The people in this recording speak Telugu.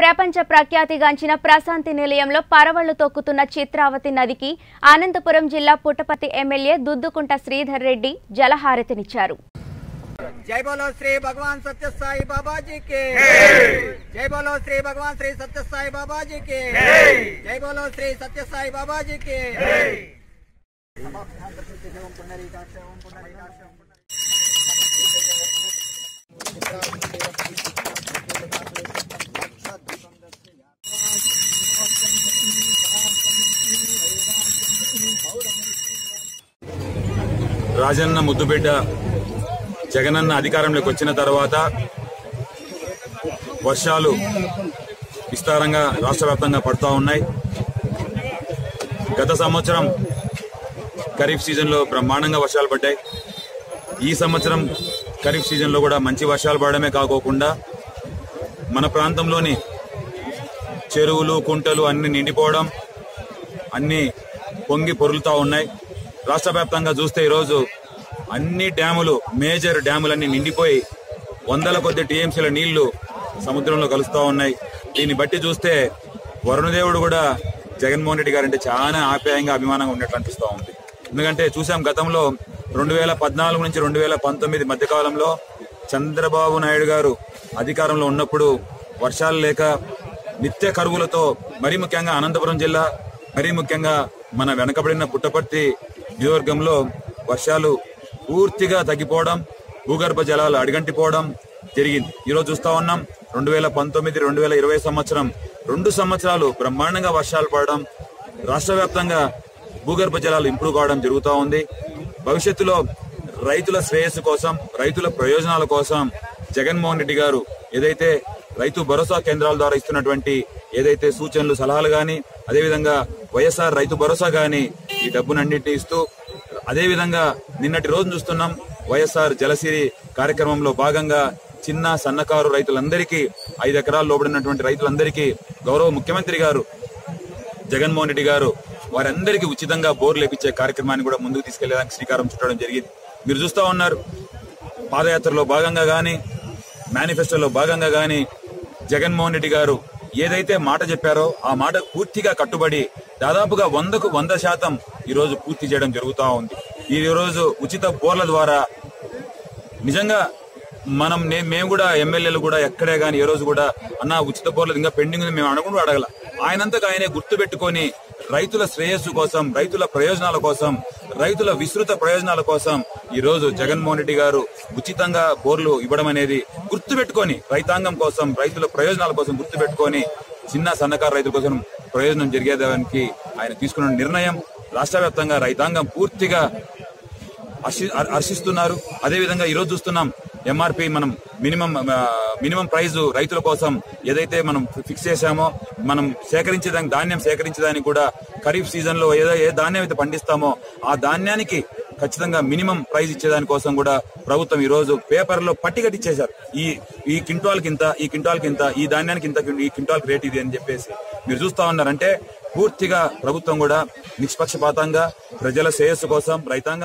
ప్రపంచ ప్రఖ్యాతిగాంచిన ప్రశాంతి నిలయంలో పరవళ్ళు తొక్కుతున్న చిత్రావతి నదికి అనంతపురం జిల్లా పుట్టపతి ఎమ్మెల్యే దుద్దుకుంట శ్రీధర్ రెడ్డి జలహారతినిచ్చారు. జై బోలో శ్రీ భగవాన్ సత్యసాయి బాబాజీకి. జై బోలో శ్రీ భగవాన్ శ్రీ సత్యసాయి బాబాజీకి. జై బోలో శ్రీ సత్యసాయి బాబాజీకి. రాజన్న ముద్దుబిడ్డ జగనన్న అధికారంలోకి వచ్చిన తర్వాత వర్షాలు విస్తారంగా రాష్ట్ర వ్యాప్తంగా పడుతూ ఉన్నాయి. గత సంవత్సరం ఖరీఫ్ సీజన్లో బ్రహ్మాండంగా వర్షాలు పడ్డాయి. ఈ సంవత్సరం ఖరీఫ్ సీజన్లో కూడా మంచి వర్షాలు పడడమే కాకోకుండా మన ప్రాంతంలోని చెరువులు కుంటలు అన్ని నిండిపోవడం అన్ని పొంగి పొరులుతూ ఉన్నాయి. రాష్ట్ర వ్యాప్తంగా చూస్తే ఈరోజు అన్ని డ్యాములు మేజర్ డ్యాములన్నీ నిండిపోయి వందల కొద్ది టీఎంసీల నీళ్ళు సముద్రంలో కలుస్తూ ఉన్నాయి. దీన్ని బట్టి చూస్తే వరుణదేవుడు కూడా జగన్మోహన్ రెడ్డి గారంటే చాలా ఆప్యాయంగా అభిమానంగా ఉన్నట్లు అనిపిస్తూ ఉంది. ఎందుకంటే చూసాం గతంలో రెండు వేల పద్నాలుగు నుంచి రెండు వేల పంతొమ్మిది మధ్యకాలంలో చంద్రబాబు నాయుడు గారు అధికారంలో ఉన్నప్పుడు వర్షాలు లేక నిత్య కరువులతో మరీ ముఖ్యంగా అనంతపురం జిల్లా మరీ ముఖ్యంగా మన వెనకబడిన పుట్టపర్తి నియోజకవర్గంలో వర్షాలు పూర్తిగా తగ్గిపోవడం భూగర్భ జలాలు అడిగంటిపోవడం జరిగింది. ఈరోజు చూస్తా ఉన్నాం రెండు వేల పంతొమ్మిది రెండు వేల ఇరవై సంవత్సరం రెండు సంవత్సరాలు బ్రహ్మాండంగా వర్షాలు పడడం రాష్ట్ర వ్యాప్తంగా భూగర్భ జలాలు ఇంప్రూవ్ కావడం జరుగుతూ ఉంది. భవిష్యత్తులో రైతుల శ్రేయస్సు కోసం రైతుల ప్రయోజనాల కోసం జగన్మోహన్ రెడ్డి గారు ఏదైతే రైతు భరోసా కేంద్రాల ద్వారా ఇస్తున్నటువంటి ఏదైతే సూచనలు సలహాలు కానీ అదేవిధంగా వైఎస్ఆర్ రైతు భరోసా కానీ ఈ డబ్బునన్నింటినీ ఇస్తూ అదేవిధంగా నిన్నటి రోజు చూస్తున్నాం వైఎస్ఆర్ జలసిరి కార్యక్రమంలో భాగంగా చిన్న సన్నకారు రైతులందరికీ ఐదు ఎకరాలు లోబడినటువంటి రైతులందరికీ గౌరవ ముఖ్యమంత్రి గారు జగన్మోహన్ రెడ్డి గారు వారందరికీ ఉచితంగా బోర్లు లేపించే కార్యక్రమాన్ని కూడా ముందుకు తీసుకెళ్ళేదానికి శ్రీకారం చుట్టడం జరిగింది. మీరు చూస్తా ఉన్నారు పాదయాత్రలో భాగంగా కానీ మేనిఫెస్టోలో భాగంగా కానీ జగన్మోహన్ రెడ్డి గారు ఏదైతే మాట చెప్పారో ఆ మాట పూర్తిగా కట్టుబడి దాదాపుగా వందకు వంద శాతం ఈరోజు పూర్తి చేయడం జరుగుతూ ఉంది. ఈ రోజు ఉచిత బోర్ల ద్వారా నిజంగా మనం నే- మేము కూడా ఎమ్మెల్యేలు కూడా ఎక్కడే కానీ ఏ రోజు కూడా అన్న ఉచిత బోర్లు ఇంకా పెండింగ్ ఉంది మేము అనుకుంటూ అడగల. ఆయనంతకు ఆయనే గుర్తు పెట్టుకొని రైతుల శ్రేయస్సు కోసం రైతుల ప్రయోజనాల కోసం రైతుల విస్తృత ప్రయోజనాల కోసం ఈ రోజు జగన్మోహన్ రెడ్డి గారు ఉచితంగా బోర్లు ఇవ్వడం అనేది గుర్తుపెట్టుకొని రైతాంగం కోసం రైతుల ప్రయోజనాల కోసం గుర్తు పెట్టుకొని చిన్న సన్నకారు రైతుల కోసం ప్రయోజనం జరిగేదానికి ఆయన తీసుకున్న నిర్ణయం రాష్ట్ర వ్యాప్తంగా రైతాంగం పూర్తిగా హర్షిస్తున్నారు. అదే విధంగా చూస్తున్నాం ఎంఆర్పి మనం మినిమం మినిమం ప్రైజ్ రైతుల కోసం ఏదైతే మనం ఫిక్స్ చేశామో మనం సేకరించేదానికి ధాన్యం సేకరించేదానికి కూడా ఖరీఫ్ సీజన్లో ఏదో ఏ ధాన్యం అయితే పండిస్తామో ఆ ధాన్యానికి ఖచ్చితంగా మినిమం ప్రైజ్ ఇచ్చేదాని కోసం కూడా ప్రభుత్వం ఈ రోజు పేపర్లో పట్టికట్టిచ్చేశారు ఈ ఈ క్వింటాల్ కింత ఈ క్వింటాల్ కింత ఈ ధాన్యానికి ఇంత ఈ క్వింటాల్ రేట్ ఇది అని చెప్పేసి మీరు చూస్తా ఉన్నారంటే పూర్తిగా ప్రభుత్వం కూడా నిష్పక్షపాతంగా ప్రజల శ్రేయస్సు కోసం రైతాంగం